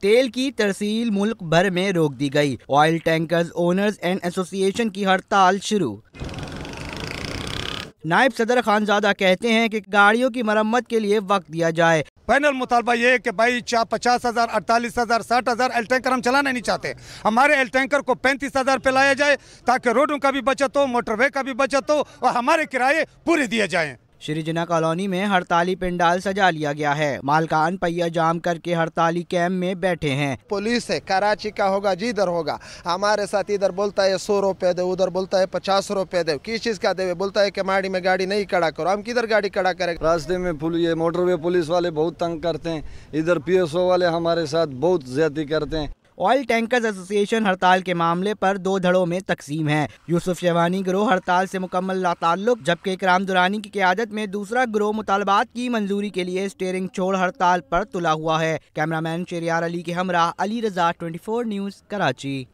تیل کی ترسیل ملک بھر میں روک دی گئی۔ آئل ٹینکرز اونرز اینڈ ایسوسی ایشن کی ہڑتال شروع۔ نائب صدر خانزادہ کہتے ہیں کہ گاڑیوں کی مرمت کے لیے وقت دیا جائے۔ پینل مطالبہ یہ ہے کہ بھائی پچاس ہزار، اڑتالیس ہزار، ساٹھ ہزار ایل ٹینکر ہم چلانا نہیں چاہتے۔ ہمارے ایل ٹینکر کو پینتیس ہزار پہ لایا جائے تاکہ روڈوں کا بھی بچت ہو، موٹر وے کا بھی بچت ہو اور ہمارے کرائے پورے دیے جائیں۔ شری جنا کالونی میں ہڑتالی پنڈال سجا لیا گیا ہے۔ مالکان پہیا جام کر کے ہڑتالی کیمپ میں بیٹھے ہیں۔ پولیس ہے کراچی کا ہوگا جدھر ہوگا۔ ہمارے ساتھ ادھر بولتا ہے سو روپے دے ادھر بولتا ہے پچاس روپے دے۔ کس چیز کا دے؟ بولتا ہے کہ ماڑی میں گاڑی نہیں کڑا کرو۔ ہم کدھر گاڑی کڑا کریں؟ راستے میں یہ موٹر وے پولیس والے بہت تنگ کرتے ہیں۔ ادھر پی ایس او والے ہمارے ساتھ بہت زیادتی کرتے ہیں۔ آئل ٹینکرز ایسوسی ایشن ہڑتال کے معاملے پر دو دھڑوں میں تقسیم ہے یوسف شیوانی گروہ ہڑتال سے مکمل لا تعلق جبکہ اکرام دورانی کی قیادت میں دوسرا گروہ مطالبات کی منظوری کے لیے اسٹیئرنگ چھوڑ ہڑتال پر تلا ہوا ہے۔ کیمرامین شریار علی کے ہمراہ علی رضا 24 نیوز، کراچی۔